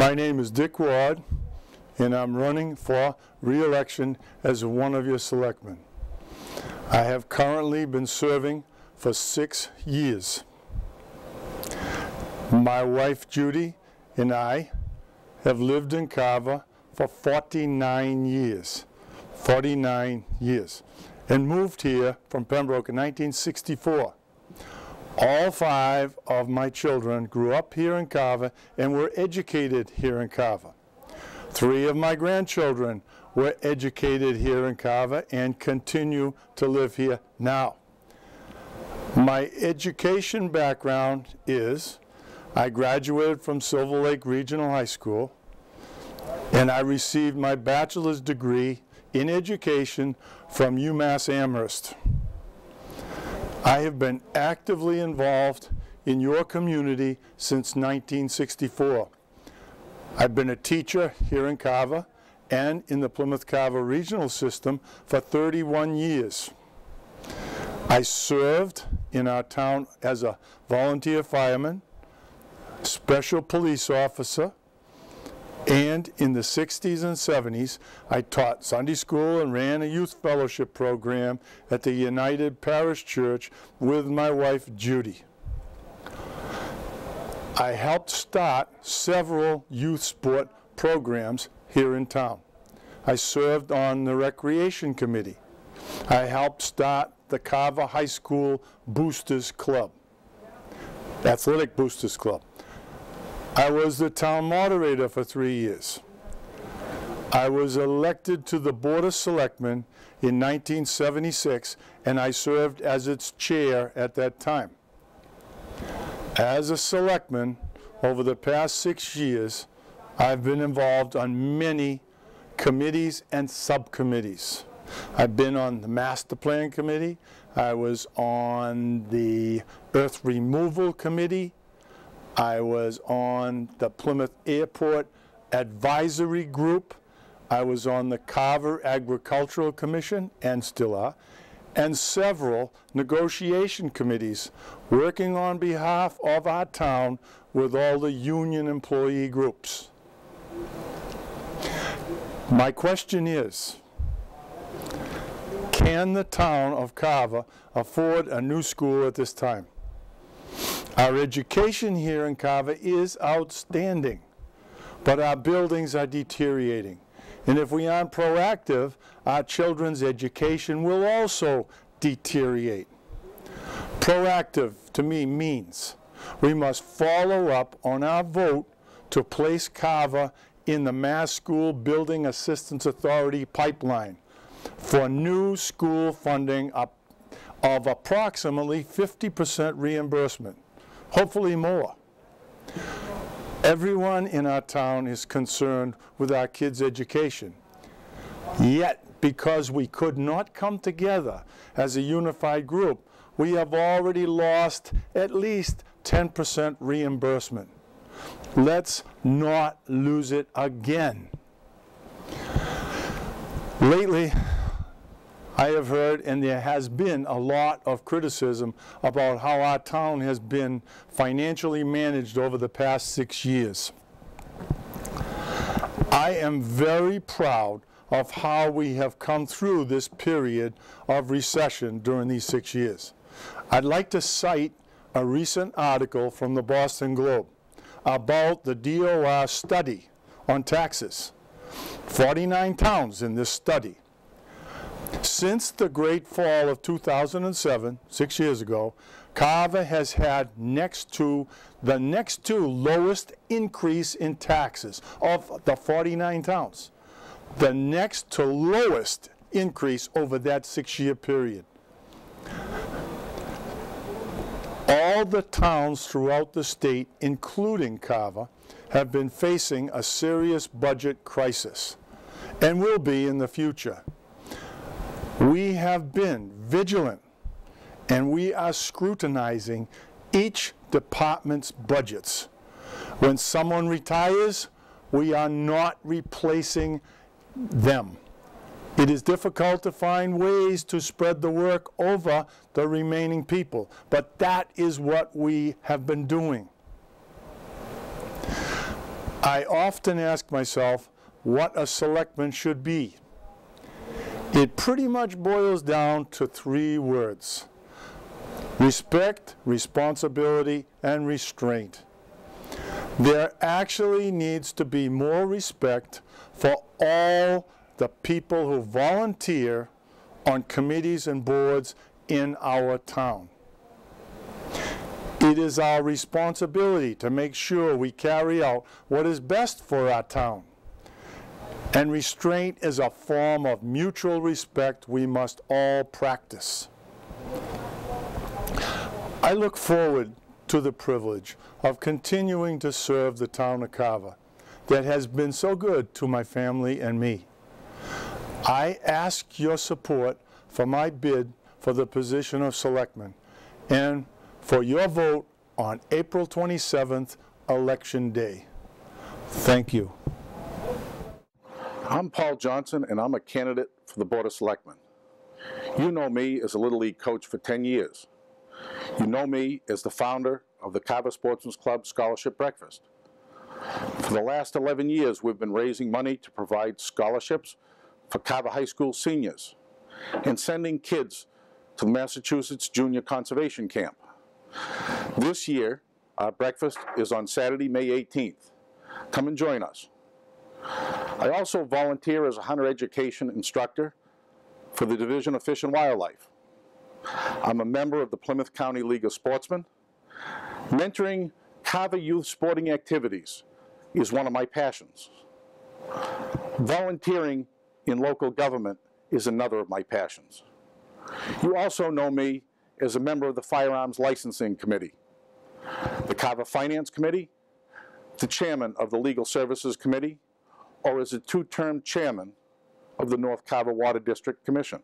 My name is Dick Ward, and I'm running for re-election as one of your selectmen. I have currently been serving for six years. My wife Judy and I have lived in Carver for 49 years. 49 years. And moved here from Pembroke in 1964. All five of my children grew up here in Carver and were educated here in Carver. Three of my grandchildren were educated here in Carver and continue to live here now. My education background is I graduated from Silver Lake Regional High School and I received my bachelor's degree in education from UMass Amherst. I have been actively involved in your community since 1964. I've been a teacher here in Carver and in the Plymouth Carver Regional System for 31 years. I served in our town as a volunteer fireman, special police officer, and in the 60s and 70s, I taught Sunday school and ran a youth fellowship program at the United Parish Church with my wife Judy. I helped start several youth sport programs here in town. I served on the Recreation Committee. I helped start the Carver High School Boosters Club, Athletic Boosters Club. I was the town moderator for three years. I was elected to the Board of Selectmen in 1976, and I served as its chair at that time. As a selectman, over the past six years, I've been involved on many committees and subcommittees. I've been on the Master Plan Committee, I was on the Earth Removal Committee, I was on the Plymouth Airport Advisory Group. I was on the Carver Agricultural Commission, and still are, and several negotiation committees working on behalf of our town with all the union employee groups. My question is, can the town of Carver afford a new school at this time? Our education here in Carver is outstanding, but our buildings are deteriorating. And if we aren't proactive, our children's education will also deteriorate. Proactive to me means we must follow up on our vote to place Carver in the Mass School Building Assistance Authority pipeline for new school funding of approximately 50% reimbursement hopefully more. Everyone in our town is concerned with our kids' education. Yet, because we could not come together as a unified group, we have already lost at least 10% reimbursement. Let's not lose it again. Lately, I have heard, and there has been a lot of criticism about how our town has been financially managed over the past six years. I am very proud of how we have come through this period of recession during these six years. I'd like to cite a recent article from the Boston Globe about the DOR study on taxes. 49 towns in this study since the great fall of 2007, six years ago, Carver has had next to the next to lowest increase in taxes of the 49 towns. The next to lowest increase over that six-year period. All the towns throughout the state, including Carver, have been facing a serious budget crisis and will be in the future. We have been vigilant and we are scrutinizing each department's budgets. When someone retires, we are not replacing them. It is difficult to find ways to spread the work over the remaining people, but that is what we have been doing. I often ask myself what a selectman should be. It pretty much boils down to three words respect, responsibility, and restraint. There actually needs to be more respect for all the people who volunteer on committees and boards in our town. It is our responsibility to make sure we carry out what is best for our town. And restraint is a form of mutual respect we must all practice. I look forward to the privilege of continuing to serve the town of Carver that has been so good to my family and me. I ask your support for my bid for the position of selectman and for your vote on April 27th, Election Day. Thank you. I'm Paul Johnson, and I'm a candidate for the Board of Selectmen. You know me as a Little League coach for 10 years. You know me as the founder of the Carver Sportsman's Club Scholarship Breakfast. For the last 11 years, we've been raising money to provide scholarships for Carver High School seniors and sending kids to the Massachusetts Junior Conservation Camp. This year, our breakfast is on Saturday, May 18th. Come and join us. I also volunteer as a hunter education instructor for the Division of Fish and Wildlife. I'm a member of the Plymouth County League of Sportsmen. Mentoring Carver youth sporting activities is one of my passions. Volunteering in local government is another of my passions. You also know me as a member of the Firearms Licensing Committee, the Carver Finance Committee, the chairman of the Legal Services Committee, or as a two-term chairman of the North Carver Water District Commission.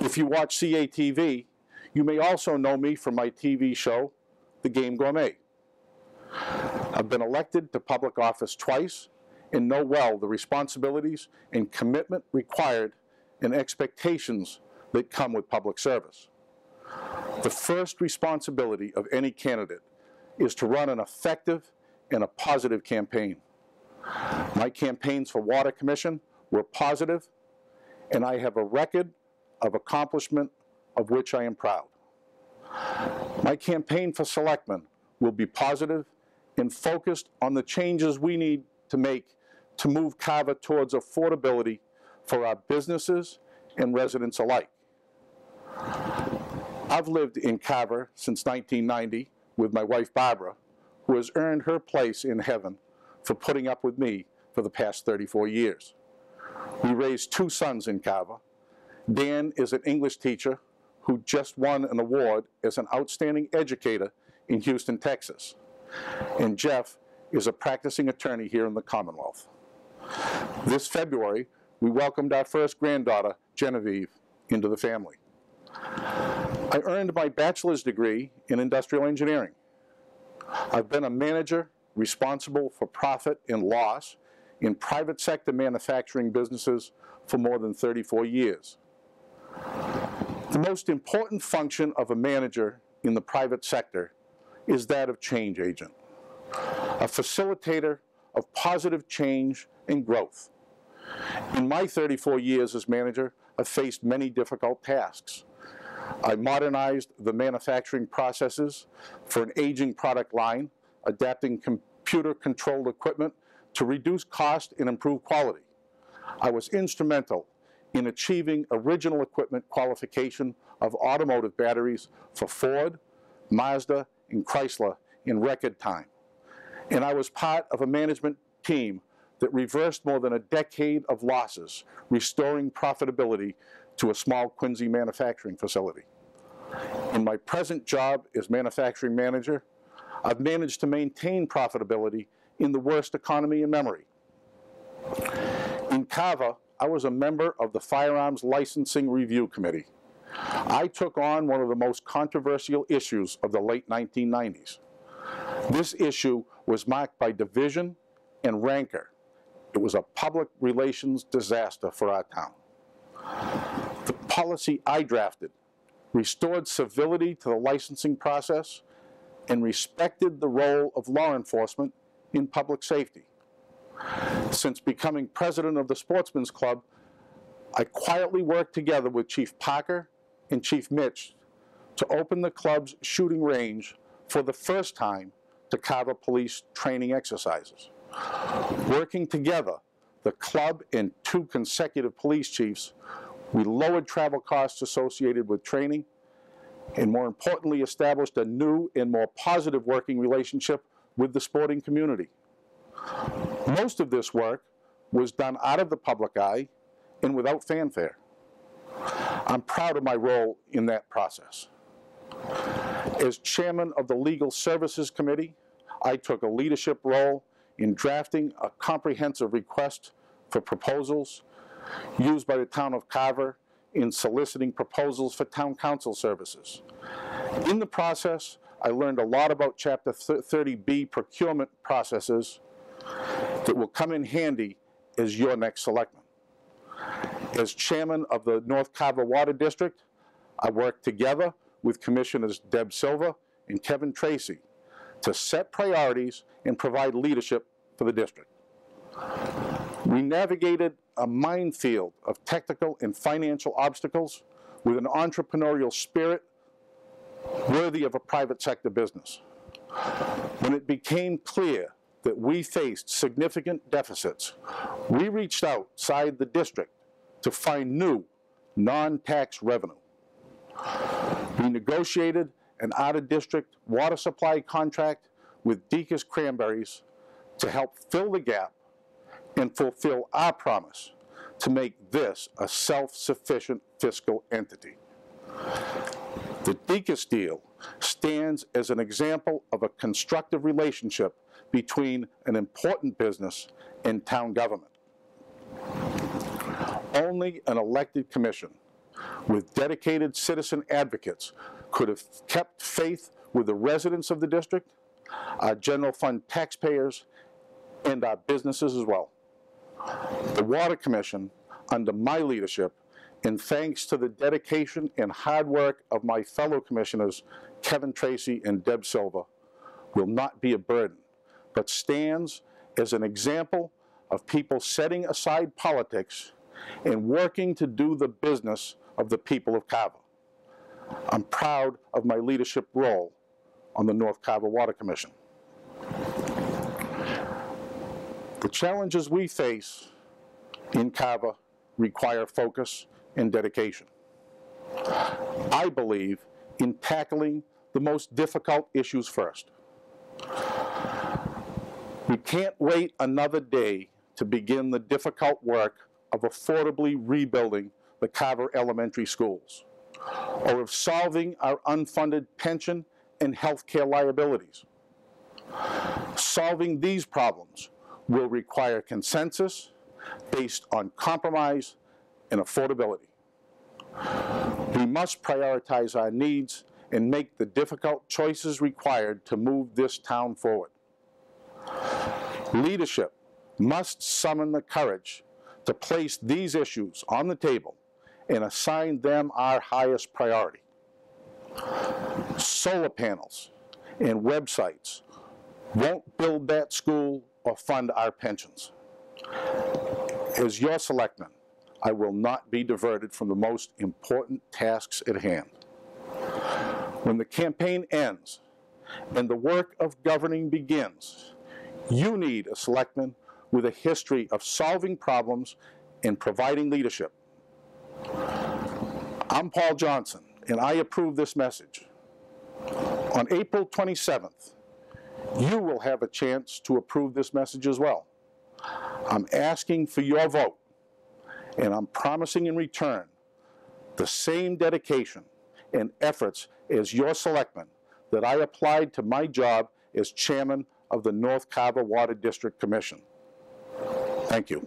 If you watch CATV, you may also know me from my TV show, The Game Gourmet. I've been elected to public office twice and know well the responsibilities and commitment required and expectations that come with public service. The first responsibility of any candidate is to run an effective and a positive campaign. My campaigns for Water Commission were positive, and I have a record of accomplishment of which I am proud. My campaign for selectmen will be positive and focused on the changes we need to make to move Carver towards affordability for our businesses and residents alike. I've lived in Carver since 1990 with my wife Barbara, who has earned her place in heaven for putting up with me for the past 34 years. We raised two sons in Carver. Dan is an English teacher who just won an award as an outstanding educator in Houston, Texas. And Jeff is a practicing attorney here in the Commonwealth. This February, we welcomed our first granddaughter, Genevieve, into the family. I earned my bachelor's degree in industrial engineering. I've been a manager responsible for profit and loss in private sector manufacturing businesses for more than 34 years. The most important function of a manager in the private sector is that of change agent, a facilitator of positive change and growth. In my 34 years as manager, I've faced many difficult tasks. I modernized the manufacturing processes for an aging product line, adapting computer-controlled equipment to reduce cost and improve quality. I was instrumental in achieving original equipment qualification of automotive batteries for Ford, Mazda, and Chrysler in record time. And I was part of a management team that reversed more than a decade of losses, restoring profitability to a small Quincy manufacturing facility. In my present job as manufacturing manager, I've managed to maintain profitability in the worst economy in memory. In Carver, I was a member of the Firearms Licensing Review Committee. I took on one of the most controversial issues of the late 1990s. This issue was marked by division and rancor. It was a public relations disaster for our town. The policy I drafted restored civility to the licensing process and respected the role of law enforcement in public safety. Since becoming president of the Sportsman's Club, I quietly worked together with Chief Parker and Chief Mitch to open the club's shooting range for the first time to Carver Police training exercises. Working together, the club and two consecutive police chiefs, we lowered travel costs associated with training and more importantly established a new and more positive working relationship with the sporting community. Most of this work was done out of the public eye and without fanfare. I'm proud of my role in that process. As chairman of the Legal Services Committee, I took a leadership role in drafting a comprehensive request for proposals used by the town of Carver in soliciting proposals for town counsel services. In the process, I learned a lot about Chapter 30B procurement processes that will come in handy as your next selectman. As chairman of the North Carver Water District, I worked together with Commissioners Deb Silva and Kevin Tracy to set priorities and provide leadership for the district. We navigated a minefield of technical and financial obstacles with an entrepreneurial spirit worthy of a private sector business. When it became clear that we faced significant deficits, we reached outside the district to find new non-tax revenue. We negotiated an out-of-district water supply contract with Decas Cranberries to help fill the gap and fulfill our promise to make this a self-sufficient fiscal entity. The Decas deal stands as an example of a constructive relationship between an important business and town government. Only an elected commission with dedicated citizen advocates could have kept faith with the residents of the district, our general fund taxpayers, and our businesses as well. The Water Commission, under my leadership, and thanks to the dedication and hard work of my fellow commissioners, Kevin Tracy and Deb Silva, will not be a burden, but stands as an example of people setting aside politics and working to do the business of the people of Carver. I'm proud of my leadership role on the North Carver Water Commission. The challenges we face in Carver require focus and dedication. I believe in tackling the most difficult issues first. We can't wait another day to begin the difficult work of affordably rebuilding the Carver Elementary Schools, or of solving our unfunded pension and health care liabilities. Solving these problems will require consensus based on compromise and affordability. We must prioritize our needs and make the difficult choices required to move this town forward. Leadership must summon the courage to place these issues on the table and assign them our highest priority. Solar panels and websites won't build that school or fund our pensions. As your selectman, I will not be diverted from the most important tasks at hand. When the campaign ends and the work of governing begins, you need a selectman with a history of solving problems and providing leadership. I'm Paul Johnson, and I approve this message. On April 27th, you will have a chance to approve this message as well. I'm asking for your vote, and I'm promising in return the same dedication and efforts as your selectman that I applied to my job as chairman of the North Carver Water District Commission. Thank you.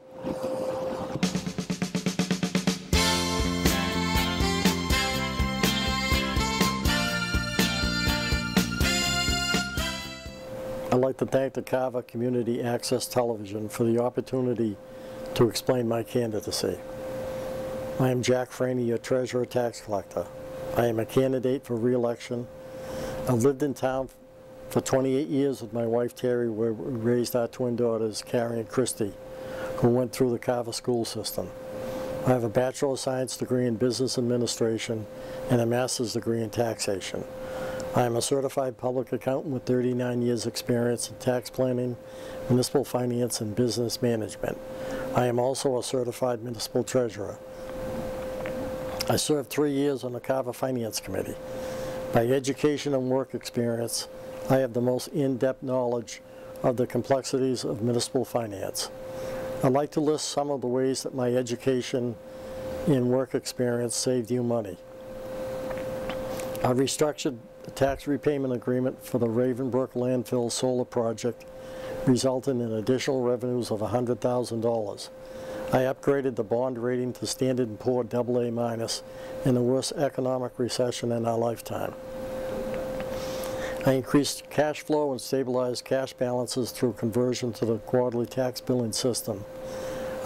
Like to thank the Carver Community Access Television for the opportunity to explain my candidacy. I am Jack Franey, your treasurer tax collector. I am a candidate for re-election. I've lived in town For 28 years with my wife Terry, where we raised our twin daughters, Carrie and Christy, who went through the Carver school system. I have a Bachelor of Science degree in Business Administration and a Master's degree in Taxation. I am a certified public accountant with 39 years' experience in tax planning, municipal finance, and business management. I am also a certified municipal treasurer. I served three years on the Carver Finance Committee. By education and work experience, I have the most in-depth knowledge of the complexities of municipal finance. I'd like to list some of the ways that my education and work experience saved you money. I restructured the tax repayment agreement for the Ravenbrook landfill solar project, resulting in additional revenues of $100,000. I upgraded the bond rating to Standard & Poor AA minus in the worst economic recession in our lifetime. I increased cash flow and stabilized cash balances through conversion to the quarterly tax billing system.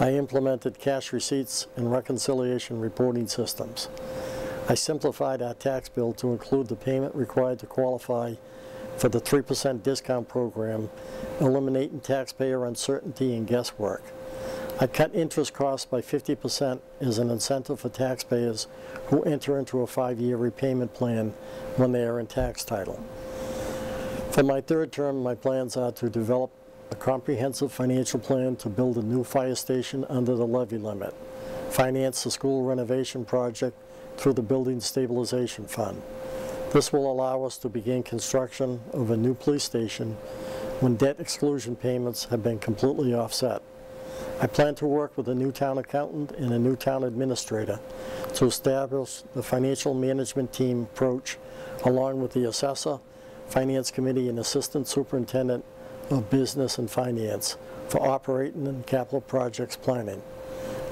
I implemented cash receipts and reconciliation reporting systems. I simplified our tax bill to include the payment required to qualify for the 3% discount program, eliminating taxpayer uncertainty and guesswork. I cut interest costs by 50% as an incentive for taxpayers who enter into a five-year repayment plan when they are in tax title. For my third term, my plans are to develop a comprehensive financial plan to build a new fire station under the levy limit, finance the school renovation project through the Building Stabilization Fund. This will allow us to begin construction of a new police station when debt exclusion payments have been completely offset. I plan to work with a new town accountant and a new town administrator to establish the financial management team approach along with the assessor, finance committee, and assistant superintendent of business and finance for operating and capital projects planning.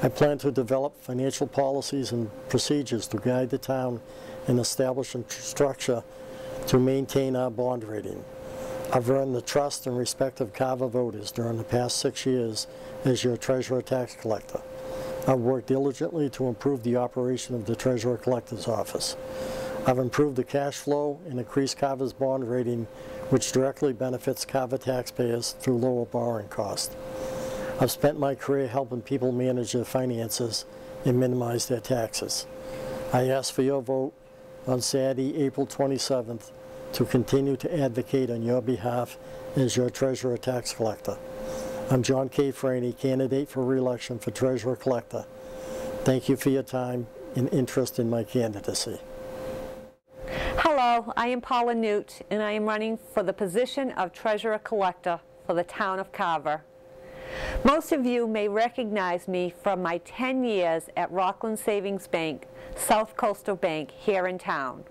I plan to develop financial policies and procedures to guide the town and establish a structure to maintain our bond rating. I've earned the trust and respect of Carver voters during the past six years as your treasurer tax collector. I've worked diligently to improve the operation of the treasurer collector's office. I've improved the cash flow and increased Carver's bond rating, which directly benefits Carver taxpayers through lower borrowing costs. I've spent my career helping people manage their finances and minimize their taxes. I ask for your vote on Saturday, April 27th to continue to advocate on your behalf as your treasurer tax collector. I'm John K. Franey, candidate for re-election for treasurer collector. Thank you for your time and interest in my candidacy. Hello, I am Paula Newt, and I am running for the position of Treasurer Collector for the town of Carver. Most of you may recognize me from my 10 years at Rockland Savings Bank, South Coastal Bank here in town,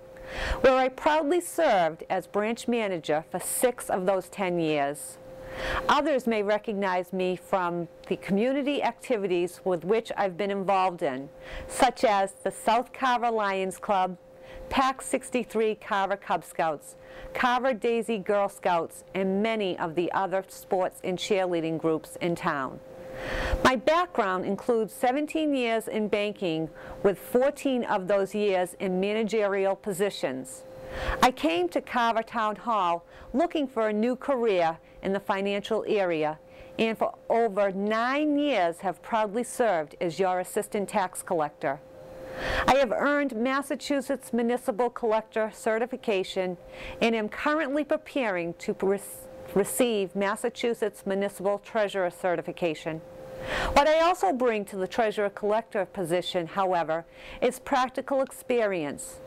where I proudly served as branch manager for six of those 10 years. Others may recognize me from the community activities with which I've been involved in, such as the South Carver Lions Club, Pack 63 Carver Cub Scouts, Carver Daisy Girl Scouts, and many of the other sports and cheerleading groups in town. My background includes 17 years in banking with 14 of those years in managerial positions. I came to Carver Town Hall looking for a new career in the financial area and for over nine years have proudly served as your assistant tax collector. I have earned Massachusetts Municipal Collector certification and am currently preparing to re receive Massachusetts Municipal Treasurer certification. What I also bring to the Treasurer Collector position, however, is practical experience.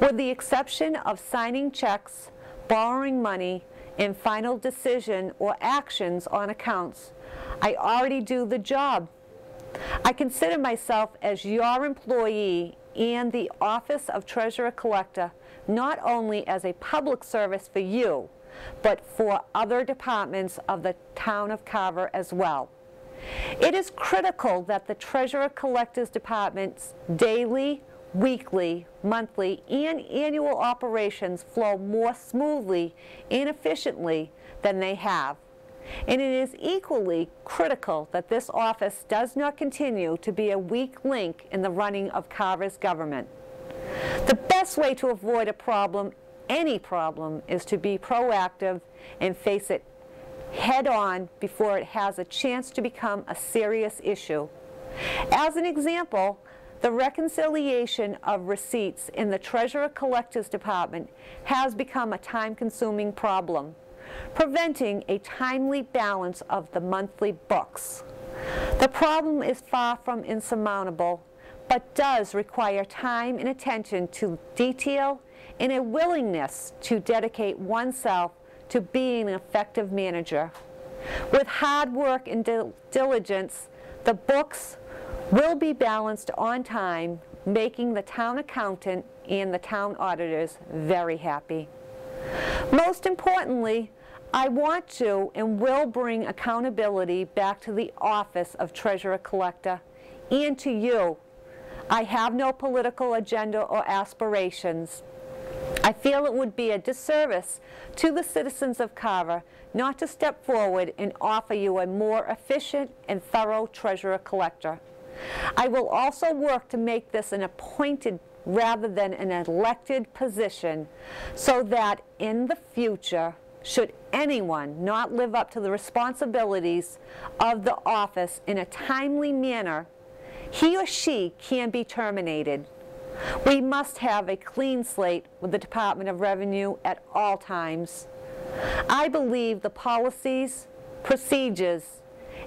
With the exception of signing checks, borrowing money, and final decision or actions on accounts, I already do the job I consider myself as your employee and the Office of Treasurer Collector not only as a public service for you, but for other departments of the town of Carver as well. It is critical that the Treasurer Collector's Department's daily, weekly, monthly, and annual operations flow more smoothly and efficiently than they have. And it is equally critical that this office does not continue to be a weak link in the running of Carver's government. The best way to avoid a problem any problem is to be proactive and face it head on before it has a chance to become a serious issue. As an example, the reconciliation of receipts in the Treasurer Collectors Department has become a time-consuming problem, preventing a timely balance of the monthly books. The problem is far from insurmountable, but does require time and attention to detail and a willingness to dedicate oneself to being an effective manager. With hard work and dil diligence, the books will be balanced on time, making the town accountant and the town auditors very happy. Most importantly, I want to and will bring accountability back to the office of Treasurer Collector and to you. I have no political agenda or aspirations. I feel it would be a disservice to the citizens of Carver not to step forward and offer you a more efficient and thorough treasurer collector. I will also work to make this an appointed rather than an elected position so that in the future, should anyone not live up to the responsibilities of the office in a timely manner, he or she can be terminated. We must have a clean slate with the Department of Revenue at all times. I believe the policies, procedures,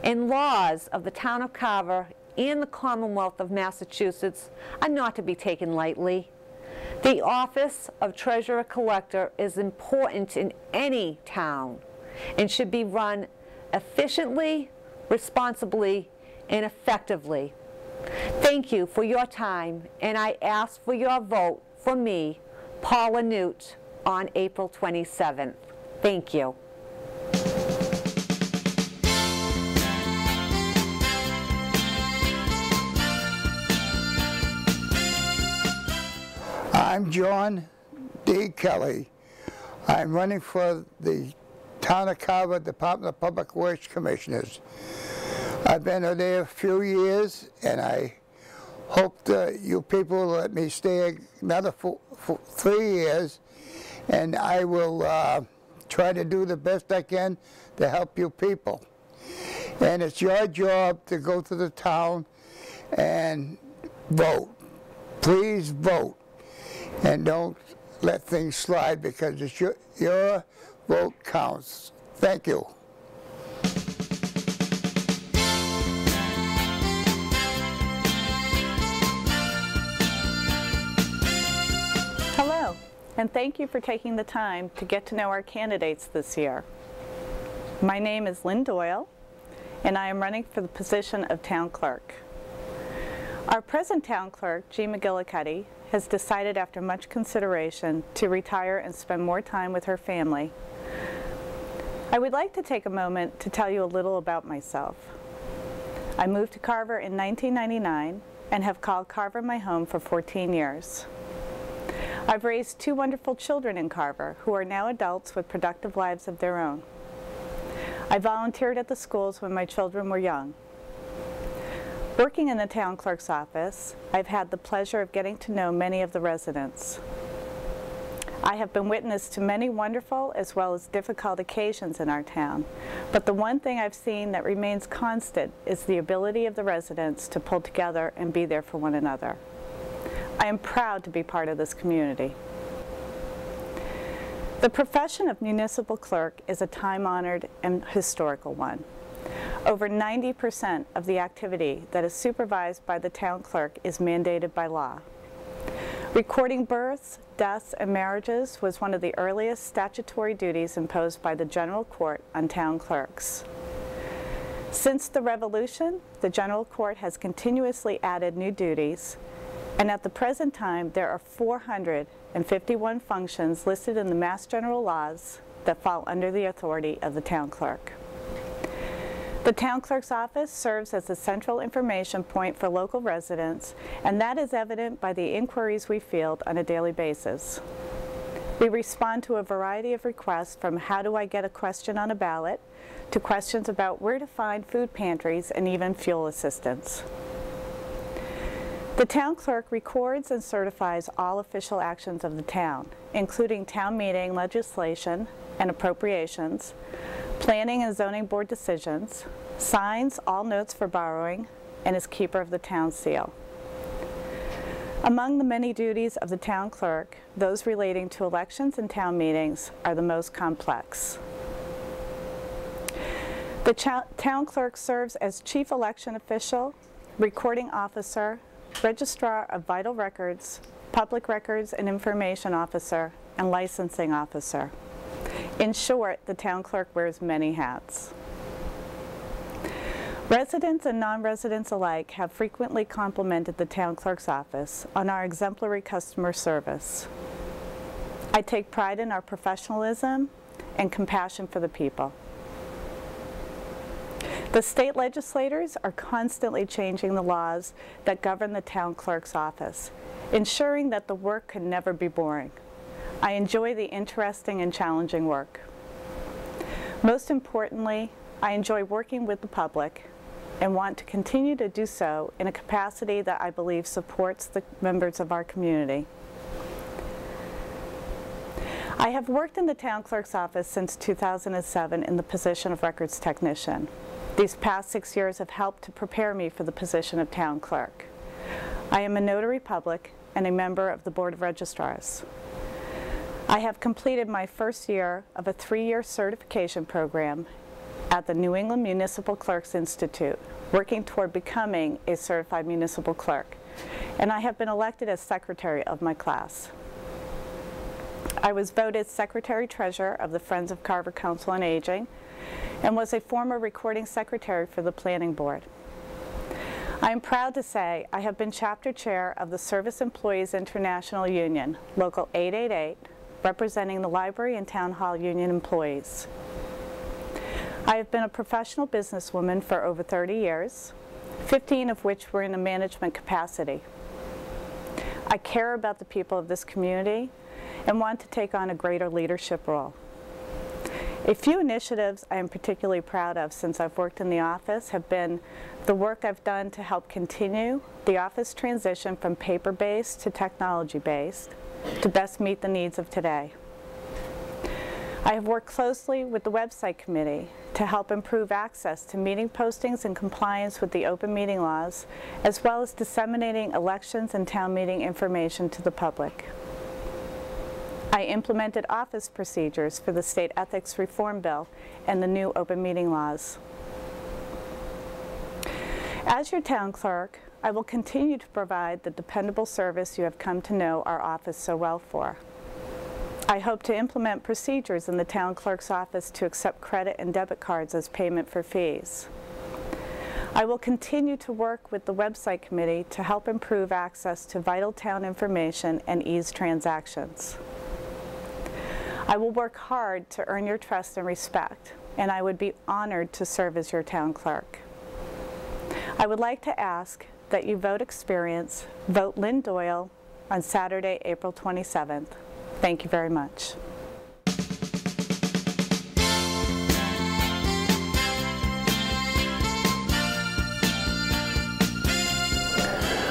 and laws of the town of Carver and the Commonwealth of Massachusetts are not to be taken lightly. The office of Treasurer Collector is important in any town and should be run efficiently, responsibly, and effectively. Thank you for your time, and I ask for your vote for me, Paula Newt, on April 27th. Thank you. I'm John D. Kelly. I'm running for the Town of Carver Department of Public Works Commissioners. I've been there a few years and I hope that you people will let me stay another four, four, three years and I will uh, try to do the best I can to help you people. And it's your job to go to the town and vote. Please vote. And don't let things slide because it's your, your vote counts. Thank you. Hello, and thank you for taking the time to get to know our candidates this year. My name is Lynn Doyle, and I am running for the position of Town Clerk. Our present Town Clerk, G. McGillicuddy, has decided after much consideration to retire and spend more time with her family. I would like to take a moment to tell you a little about myself. I moved to Carver in 1999 and have called Carver my home for 14 years. I've raised two wonderful children in Carver who are now adults with productive lives of their own. I volunteered at the schools when my children were young. Working in the town clerk's office, I've had the pleasure of getting to know many of the residents. I have been witness to many wonderful as well as difficult occasions in our town, but the one thing I've seen that remains constant is the ability of the residents to pull together and be there for one another. I am proud to be part of this community. The profession of municipal clerk is a time-honored and historical one. Over 90% of the activity that is supervised by the town clerk is mandated by law. Recording births, deaths, and marriages was one of the earliest statutory duties imposed by the general court on town clerks. Since the revolution, the general court has continuously added new duties, and at the present time, there are 451 functions listed in the Mass General laws that fall under the authority of the town clerk. The town clerk's office serves as the central information point for local residents, and that is evident by the inquiries we field on a daily basis. We respond to a variety of requests from how do I get a question on a ballot, to questions about where to find food pantries and even fuel assistance. The town clerk records and certifies all official actions of the town, including town meeting legislation and appropriations, planning and zoning board decisions, signs all notes for borrowing, and is keeper of the town seal. Among the many duties of the town clerk, those relating to elections and town meetings are the most complex. The town clerk serves as chief election official, recording officer, registrar of vital records, public records and information officer, and licensing officer. In short, the town clerk wears many hats. Residents and non-residents alike have frequently complimented the town clerk's office on our exemplary customer service. I take pride in our professionalism and compassion for the people. The state legislators are constantly changing the laws that govern the town clerk's office, ensuring that the work can never be boring. I enjoy the interesting and challenging work. Most importantly, I enjoy working with the public and want to continue to do so in a capacity that I believe supports the members of our community. I have worked in the town clerk's office since 2007 in the position of records technician. These past six years have helped to prepare me for the position of town clerk. I am a notary public and a member of the Board of Registrars. I have completed my first year of a three-year certification program at the New England Municipal Clerks Institute, working toward becoming a certified municipal clerk. And I have been elected as secretary of my class. I was voted secretary treasurer of the Friends of Carver Council on Aging and was a former recording secretary for the planning board. I am proud to say I have been chapter chair of the Service Employees International Union, Local 888, representing the library and town hall union employees. I have been a professional businesswoman for over 30 years, 15 of which were in a management capacity. I care about the people of this community and want to take on a greater leadership role. A few initiatives I am particularly proud of since I've worked in the office have been the work I've done to help continue the office transition from paper-based to technology-based to best meet the needs of today. I have worked closely with the website committee to help improve access to meeting postings and compliance with the open meeting laws, as well as disseminating elections and town meeting information to the public. I implemented office procedures for the state ethics reform bill and the new open meeting laws. As your town clerk, I will continue to provide the dependable service you have come to know our office so well for. I hope to implement procedures in the town clerk's office to accept credit and debit cards as payment for fees. I will continue to work with the website committee to help improve access to vital town information and ease transactions. I will work hard to earn your trust and respect, and I would be honored to serve as your town clerk. I would like to ask that you vote experience, vote Lynn Doyle on Saturday, April 27th. Thank you very much.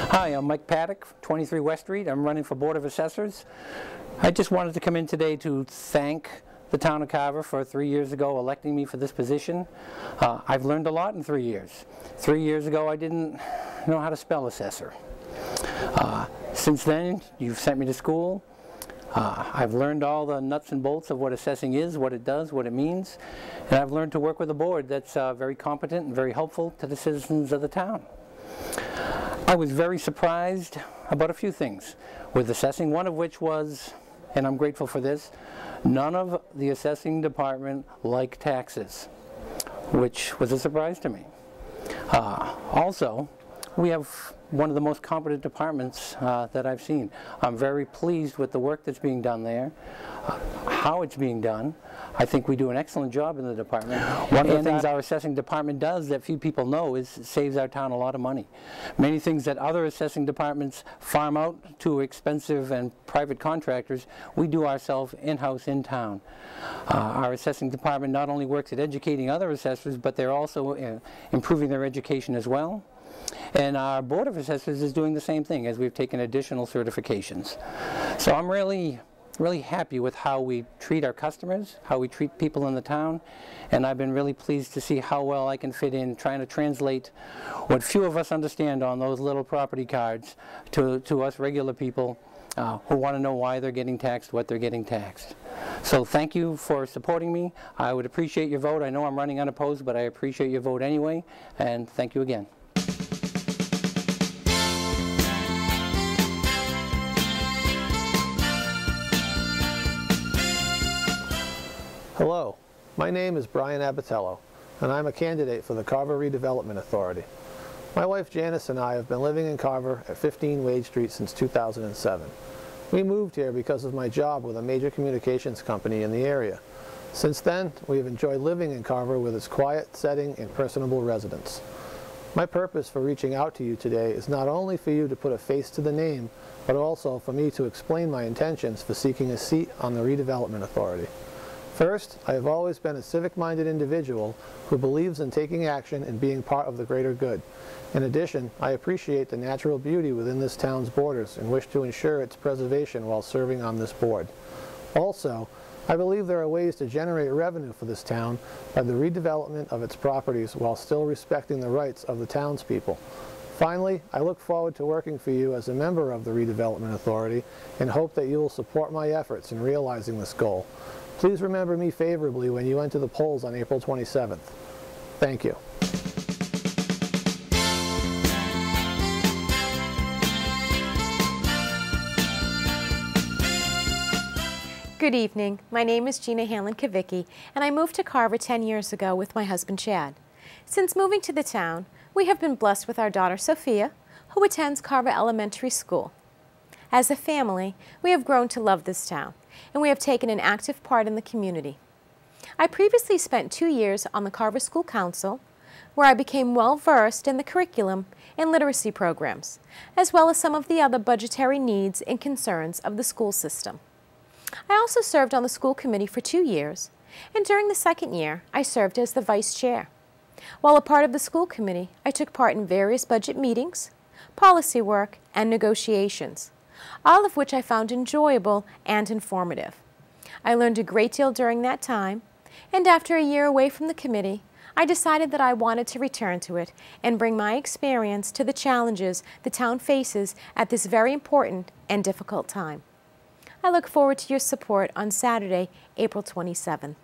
Hi, I'm Mike Paddock, 23 West Street. I'm running for Board of Assessors. I just wanted to come in today to thank the town of Carver for three years ago electing me for this position. Uh, I've learned a lot in three years. Three years ago I didn't know how to spell assessor. Uh, since then you've sent me to school. Uh, I've learned all the nuts and bolts of what assessing is, what it does, what it means, and I've learned to work with a board that's uh, very competent and very helpful to the citizens of the town. I was very surprised about a few things with assessing, one of which was, and I'm grateful for this, none of the assessing department like taxes, which was a surprise to me. Uh, also, we have one of the most competent departments uh, that I've seen. I'm very pleased with the work that's being done there, uh, how it's being done. I think we do an excellent job in the department. One of the things our assessing department does that few people know is it saves our town a lot of money. Many things that other assessing departments farm out to expensive and private contractors, we do ourselves in-house in town. Uh, our assessing department not only works at educating other assessors, but they're also uh, improving their education as well. And our Board of Assessors is doing the same thing as we've taken additional certifications. So I'm really, really happy with how we treat our customers, how we treat people in the town, and I've been really pleased to see how well I can fit in trying to translate what few of us understand on those little property cards to, to us regular people uh, who want to know why they're getting taxed, what they're getting taxed. So thank you for supporting me. I would appreciate your vote. I know I'm running unopposed, but I appreciate your vote anyway, and thank you again. My name is Brian Abatello, and I'm a candidate for the Carver Redevelopment Authority. My wife Janice and I have been living in Carver at 15 Wade Street since 2007. We moved here because of my job with a major communications company in the area. Since then, we have enjoyed living in Carver with its quiet setting and personable residents. My purpose for reaching out to you today is not only for you to put a face to the name, but also for me to explain my intentions for seeking a seat on the Redevelopment Authority. First, I have always been a civic-minded individual who believes in taking action and being part of the greater good. In addition, I appreciate the natural beauty within this town's borders and wish to ensure its preservation while serving on this board. Also, I believe there are ways to generate revenue for this town by the redevelopment of its properties while still respecting the rights of the townspeople. Finally, I look forward to working for you as a member of the Redevelopment Authority and hope that you will support my efforts in realizing this goal. Please remember me favorably when you enter the polls on April 27th. Thank you. Good evening. My name is Gina Hanlon Kavicki, and I moved to Carver 10 years ago with my husband Chad. Since moving to the town, we have been blessed with our daughter Sophia, who attends Carver Elementary School. As a family, we have grown to love this town, and we have taken an active part in the community. I previously spent two years on the Carver School Council, where I became well versed in the curriculum and literacy programs, as well as some of the other budgetary needs and concerns of the school system. I also served on the school committee for two years, and during the second year, I served as the vice chair. While a part of the school committee, I took part in various budget meetings, policy work, and negotiations, all of which I found enjoyable and informative. I learned a great deal during that time, and after a year away from the committee, I decided that I wanted to return to it and bring my experience to the challenges the town faces at this very important and difficult time. I look forward to your support on Saturday, April 27th.